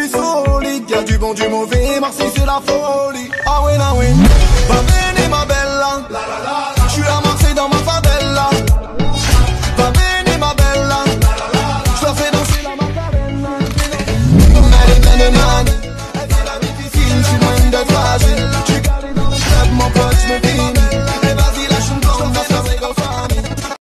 plus solide. Y'a du bon, du mauvais, Marseille c'est la folie. Ah ouais, ah ouais. Va bene ma bella. Je suis à Marseille dans ma favela. Va bene ma bella. Je dois fais danser la macarena. On